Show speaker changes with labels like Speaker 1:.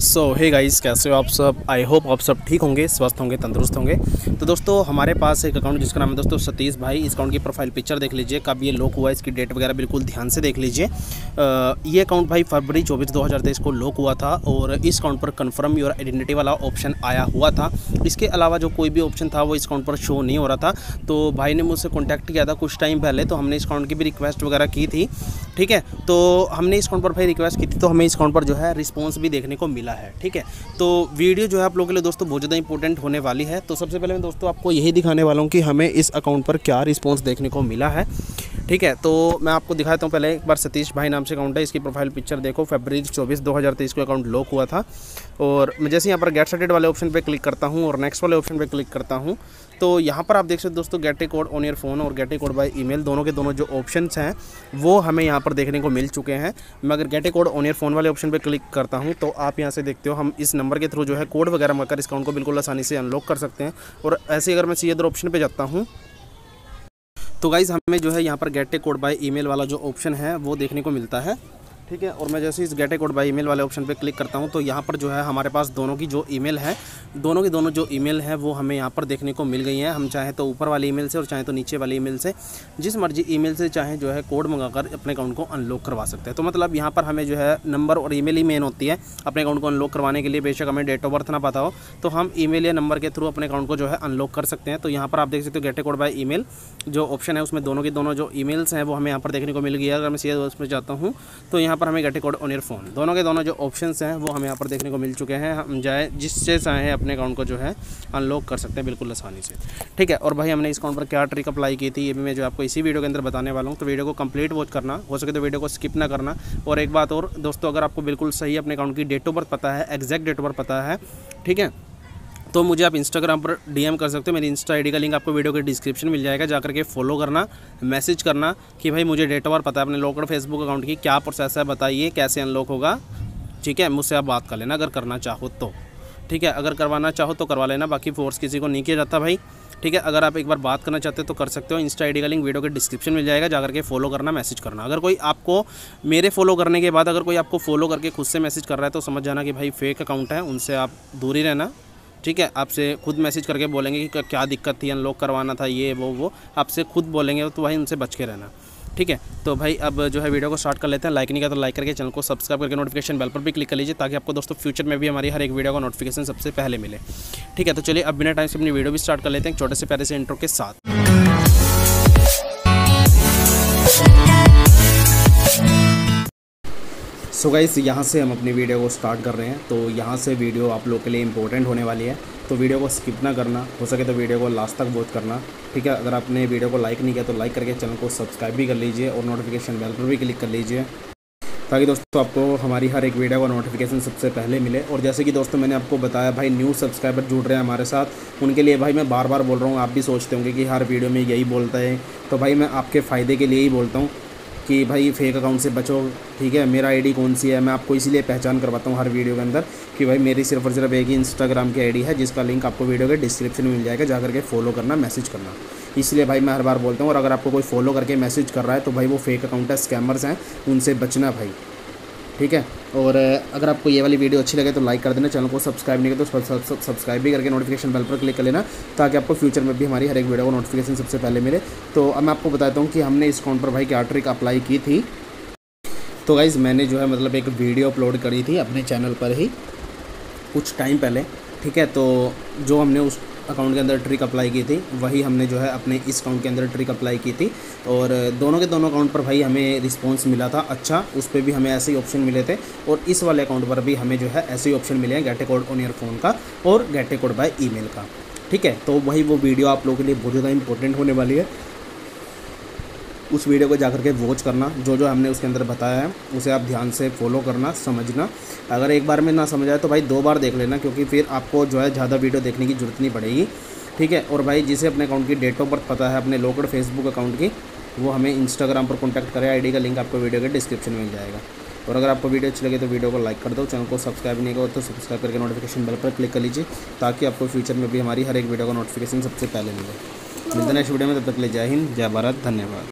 Speaker 1: सो hey guys कैसे हो आप सब? आई होप आप सब ठीक होंगे, स्वस्थ होंगे, तंदुरुस्त होंगे। तो दोस्तों, हमारे पास एक अकाउंट जिसका नाम है दोस्तों सतीश भाई। इस अकाउंट की प्रोफ़ाइल पिक्चर देख लीजिए, कब ये लॉक हुआ इसकी डेट वगैरह बिल्कुल ध्यान से देख लीजिए। ये अकाउंट भाई फरवरी चौबीस दो को लॉक हुआ था और इस अकाउंट पर कन्फर्म योर आइडेंटिटी वाला ऑप्शन आया हुआ था। इसके अलावा जो कोई भी ऑप्शन था, वो इस अकाउंट पर शो नहीं हो रहा था। तो भाई ने मुझसे कॉन्टैक्ट किया था कुछ टाइम पहले तो हमने इस अकाउंट की भी रिक्वेस्ट वगैरह की थी। ठीक है? तो हमने इस काउंट पर भाई रिक्वेस्ट की थी तो हमें इस काउंट पर जो है रिस्पॉन्स भी देखने को मिला है, ठीक है? तो वीडियो जो है आप लोगों के लिए दोस्तों बहुत ज़्यादा इंपॉर्टेंट होने वाली है। तो सबसे पहले मैं दोस्तों आपको यही दिखाने वाला हूँ कि हमें इस अकाउंट पर क्या रिस्पॉन्स देखने को मिला है। ठीक है तो मैं आपको दिखाता हूँ पहले एक बार सतीश भाई नाम से अकाउंट है, इसकी प्रोफ़ाइल पिक्चर देखो फरवरी चौबीस, दो हज़ार तेईस को अकाउंट लॉक हुआ था। और मैं जैसे यहाँ पर गेट स्टार्टेड वाले ऑप्शन पे क्लिक करता हूँ और नेक्स्ट वाले ऑप्शन पे क्लिक करता हूँ तो यहाँ पर आप देख सकते हो दोस्तों get a code on your phone और get a code by email दोनों के दोनों जो ऑप्शन हैं, वो हमें यहाँ पर देखने को मिल चुके हैं। मैं अगर get a code on your phone वाले ऑप्शन पर क्लिक करता हूँ तो आप यहाँ से देखते हो, हम इस नंबर के थ्रू जो है कोड वगैरह मगर इस अकाउंट को बिल्कुल आसानी से अनलॉक कर सकते हैं। और ऐसे अगर मैं सी अदर ऑप्शन पर जाता हूँ तो गाइज़ हमें जो है यहाँ पर get a code by email वाला जो ऑप्शन है, वो देखने को मिलता है। ठीक है, और मैं जैसे इस get a code by email वाले ऑप्शन पे क्लिक करता हूँ तो यहाँ पर जो है हमारे पास दोनों की जो ईमेल है, दोनों की दोनों जो ईमेल है, वो हमें यहाँ पर देखने को मिल गई हैं। हम चाहे तो ऊपर वाली ईमेल से और चाहे तो नीचे वाली ईमेल से, जिस मर्ज़ी ईमेल से चाहे जो है कोड मंगाकर अपने अकाउंट को अनलॉक करवा सकते हैं। तो मतलब यहाँ पर हमें जो है नंबर और ईमेल ही मेन होती है। अपने अकाउंट को अनलॉक करवाने के लिए बेशक हमें डेट ऑफ़ बर्थ ना पता हो तो हम ईमेल या नंबर के थ्रू अपने अकाउंट को जो है अनलॉक कर सकते हैं। तो यहाँ पर आप देख सकते हो get a code by email जो ऑप्शन है, उसमें दोनों की दोनों जो ईमेल्स हैं, वो हमें यहाँ पर देखने को मिल गया अगर मैं सीधे उसमें जाता हूँ तो यहाँ पर हमें गेटे कोड ऑन ईयरफोन दोनों के दोनों जो ऑप्शंस हैं, वो हमें यहाँ पर देखने को मिल चुके हैं। हम जाए जिससे चाहें अपने अकाउंट को जो है अनलॉक कर सकते हैं बिल्कुल आसानी से। ठीक है, और भाई हमने इस अकाउंट पर क्या ट्रिक अप्लाई की थी, ये भी मैं जो आपको इसी वीडियो के अंदर बताने वाला हूँ। तो वीडियो को कंप्लीट वॉच करना, हो सके तो वीडियो को स्किप ना करना। और एक बात और, दोस्तों, अगर आपको बिल्कुल सही अपने अकाउंट की डेट ऑफ़ बर्थ पता है एग्जैक्ट डेट ऑफ़ बर्थ पता है, ठीक है? तो मुझे आप इंस्टाग्राम पर डीएम कर सकते हो। मेरी इंस्टा आईडी का लिंक आपको वीडियो के डिस्क्रिप्शन मिल जाएगा। जाकर के फॉलो करना मैसेज करना कि भाई मुझे डेट ऑफ़ पता है, अपने लोकल फेसबुक अकाउंट की क्या प्रोसेस है, बताइए कैसे अनलॉक होगा। ठीक है, मुझसे आप बात कर लेना अगर करना चाहो तो। ठीक है, अगर करवाना चाहो तो करवा लेना, बाकी फोर्स किसी को नहीं किया जाता भाई। ठीक है, अगर आप एक बार बात करना चाहते हो तो कर सकते हो। इंस्टा आईडी का लिंक वीडियो के डिस्क्रिप्शन मिल जाएगा। जाकर के फॉलो करना मैसेज करना। अगर कोई आपको, मेरे फॉलो करने के बाद अगर कोई आपको फॉलो करके खुद से मैसेज कर रहा है तो समझ जाना कि भाई फेक अकाउंट है, उनसे आप दूरी रहना। ठीक है, आपसे खुद मैसेज करके बोलेंगे कि क्या दिक्कत थी अनलॉक करवाना था, ये, वो वो, आपसे खुद बोलेंगे तो भाई उनसे बच के रहना। ठीक है तो भाई अब जो है वीडियो को स्टार्ट कर लेते हैं। लाइक नहीं किया तो लाइक करके चैनल को सब्सक्राइब करके नोटिफिकेशन बेल पर भी क्लिक कर लीजिए ताकि आपको दोस्तों फ्यूचर में भी हमारी हर एक वीडियो का नोटिफिकेशन सबसे पहले मिले। ठीक है तो चलिए अब बिना टाइम से अपनी वीडियो भी स्टार्ट कर लेते हैं छोटे से पहले से इंट्रो के साथ। सो गाइस यहाँ से हम अपनी वीडियो को स्टार्ट कर रहे हैं। तो यहाँ से वीडियो आप लोग के लिए इंपॉर्टेंट होने वाली है। तो वीडियो को स्किप ना करना। हो सके तो वीडियो को लास्ट तक वॉच करना। ठीक है? अगर आपने वीडियो को लाइक नहीं किया तो लाइक करके चैनल को सब्सक्राइब भी कर लीजिए और नोटिफिकेशन बेल पर भी क्लिक कर लीजिए। ताकि दोस्तों आपको हमारी हर एक वीडियो का नोटिफिकेशन सबसे पहले मिले। और जैसे कि दोस्तों मैंने आपको बताया, भाई न्यू सब्सक्राइबर जुड़ रहे हैं हमारे साथ। उनके लिए भाई मैं बार बार बोल रहा हूँ, आप भी सोचते होंगे कि हर वीडियो में यही बोलता है। तो भाई मैं आपके फ़ायदे के लिए ही बोलता हूँ। कि भाई फेक अकाउंट से बचो, ठीक है? मेरा आईडी कौन सी है? मैं आपको इसीलिए पहचान करवाता हूँ हर वीडियो के अंदर कि भाई मेरी सिर्फ़ और सिर्फ़ एक ही इंस्टाग्राम की आईडी है, जिसका लिंक आपको वीडियो के डिस्क्रिप्शन में मिल जाएगा जाकर के फॉलो करना मैसेज करना। इसलिए भाई मैं हर बार बोलता हूँ, और अगर आपको कोई फॉलो करके मैसेज कर रहा है तो भाई वो फेक अकाउंट है स्कैमर्स हैं, उनसे बचना भाई। ठीक है? और अगर आपको ये वाली वीडियो अच्छी लगे तो लाइक कर देना, चैनल को सब्सक्राइब नहीं किया तो सब्सक्राइब भी करके नोटिफिकेशन बेल पर क्लिक कर लेना, ताकि आपको फ्यूचर में भी हमारी हर एक वीडियो को नोटिफिकेशन सबसे पहले मिले। तो अब मैं आपको बताता हूँ कि हमने इस अकाउंट पर भाई क्या ट्रिक अप्लाई की थी। तो गाइज़ मैंने जो है मतलब एक वीडियो अपलोड करी थी अपने चैनल पर ही, कुछ टाइम पहले, ठीक है? तो जो हमने उस अकाउंट के अंदर ट्रिक अप्लाई की थी। वही हमने जो है अपने इस अकाउंट के अंदर ट्रिक अप्लाई की थी। और दोनों के दोनों अकाउंट पर भाई हमें रिस्पॉन्स मिला था अच्छा उस पर भी हमें ऐसे ही ऑप्शन मिले थे। और इस वाले अकाउंट पर भी हमें जो है ऐसे ही ऑप्शन मिले हैं, गेटे कोड ऑन ईयर फ़ोन का और गेटे कोड बाय ई का। ठीक है तो वही वो वीडियो आप लोगों के लिए बहुत ज़्यादा इंपॉर्टेंट होने वाली है। उस वीडियो को जाकर के वॉच करना। जो जो हमने उसके अंदर बताया है, उसे आप ध्यान से फॉलो करना, समझना। अगर एक बार में ना समझ आए तो भाई दो बार देख लेना, क्योंकि फिर आपको जो है ज़्यादा वीडियो देखने की ज़रूरत नहीं पड़ेगी। ठीक है? और भाई जिसे अपने अकाउंट की डेट ऑफ़ बर्थ पता है, अपने लोकल फेसबुक अकाउंट की, वो हमें इंस्टाग्राम पर कॉन्टैक्ट करें। आईडी का लिंक आपको वीडियो के डिस्क्रिप्शन में मिल जाएगा। और अगर आपको वीडियो अच्छी लगे तो वीडियो को लाइक कर दो चैनल को सब्सक्राइब नहीं करो तो सब्सक्राइब करके नोटिफिकेशन बेल पर क्लिक कर लीजिए, ताकि आपको फ्यूचर में भी हमारी हर एक वीडियो का नोटिफिकेशन सबसे पहले मिले। मिलते नेक्स्ट वीडियो में, तब तक ले जय हिंद, जय भारत, धन्यवाद।